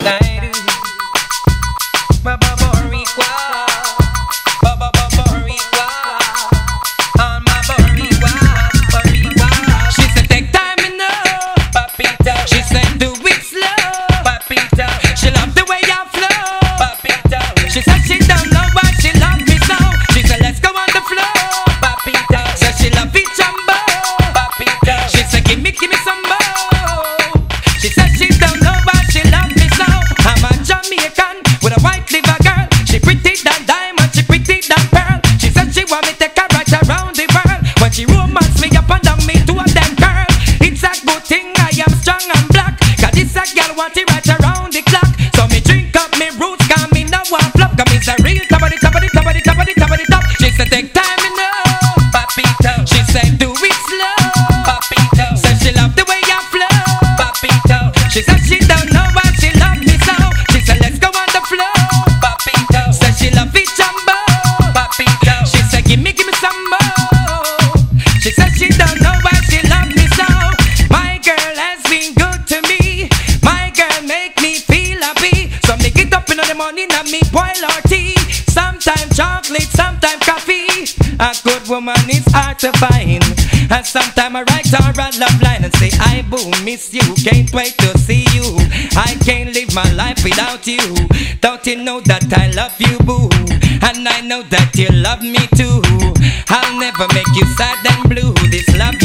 thing. want me take a ride around the world. When she romance me up and down me to a damn girl. It's a good thing I am strong and black. Cause this a girl want to ride around the clock. So me drink up me roots, got me now one flop. Cause me's a real top of the top of the top of the top of the top of the top. She said take time, you know, papito. She said do me boil or tea. Sometimes chocolate, sometimes coffee. A good woman is hard to find. And sometimes I write her a love line and say, I boo, miss you, can't wait to see you. I can't live my life without you. Don't you know that I love you, boo? And I know that you love me too. I'll never make you sad and blue. This love